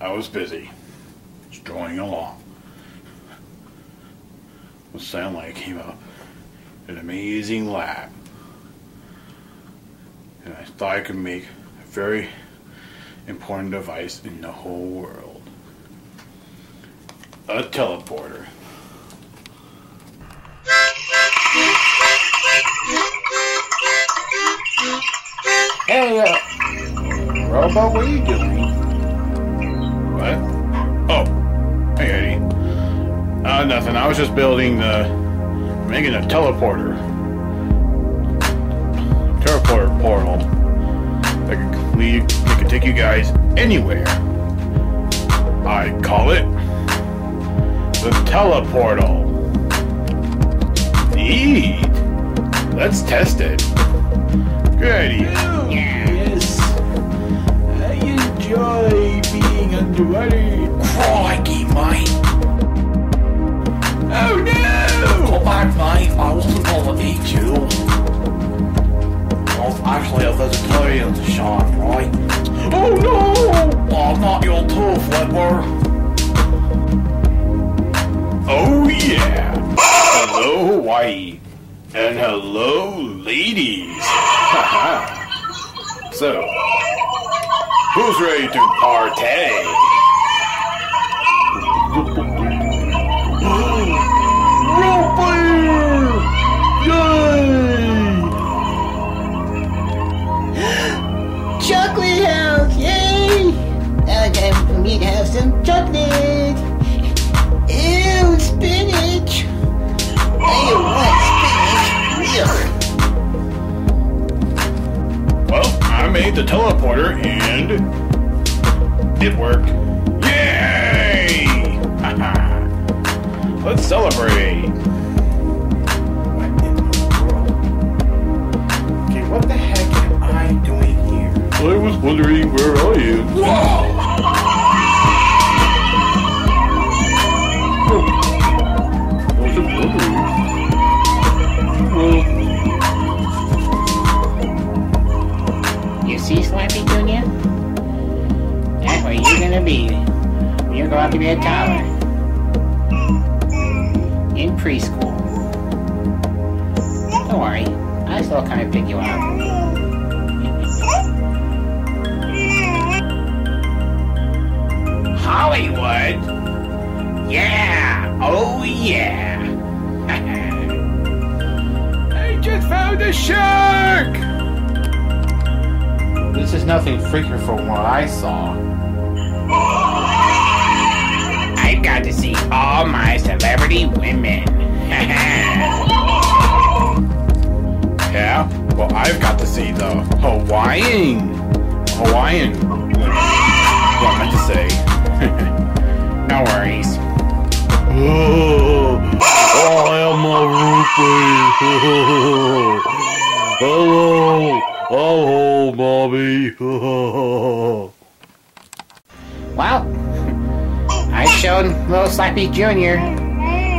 I was busy, strolling along. When suddenly came up an amazing lab. And I thought I could make a very important device in the whole world. A teleporter. Hey, uh, Robo, what are you doing? What? Oh, hey Eddie. Uh, nothing. I was just building the, making a teleporter. Teleporter portal. That could lead, it could take you guys anywhere. I call it the teleportal. Neat. Let's test it. Good idea. Yes. Enjoy being underwater. Crikey, mate. Oh no! Come back, mate. I wasn't gonna eat you. I was actually a vegetarian, Sean, right? Oh no! Oh, I'm not your toe flipper. Oh yeah! Hello Hawaii, and hello ladies. so, who's ready to partay? Made the teleporter and it worked. Yay! Let's celebrate. What in the world? Okay, what the heck am I doing here? I was wondering where are you? Whoa! To be a. In preschool. Don't worry, I still kind of pick you up. Hollywood? Yeah! Oh, yeah! I just found a shark. This is nothing freakier from what I saw. Oh, Got to see all my celebrity women. Yeah. Well, I've got to see the Hawaiian. Hawaiian. What I meant to say. no worries. Oh, oh, I am a rupee. Hello. Hello, mommy. Well, I showed little Slappy Junior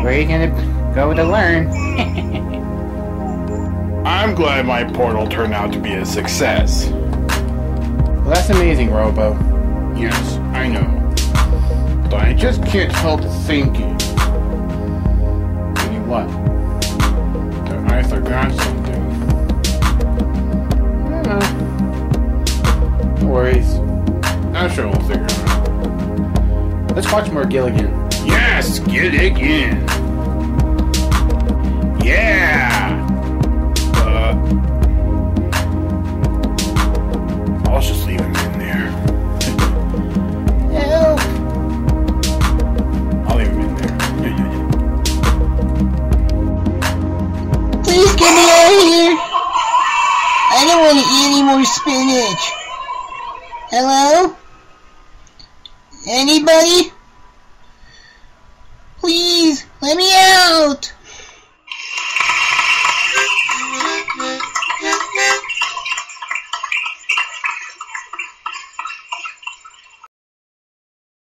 where you're gonna go to learn. I'm glad my portal turned out to be a success. Well, that's amazing, Robo. Yes, I know. But I just can't help thinking. Thinking what? that I forgot something. No worries. I'm sure we'll figure it out. Let's watch more Gilligan. Yes, get it in. Yeah. Uh, I'll just leave him in there. Help! I'll leave him in there. Please get me out of here! I don't want to eat any more spinach. Hello? Anybody? Please, let me out!